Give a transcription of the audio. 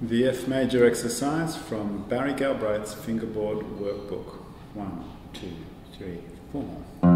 The F major exercise from Barry Galbraith's fingerboard workbook. One, two, three, four.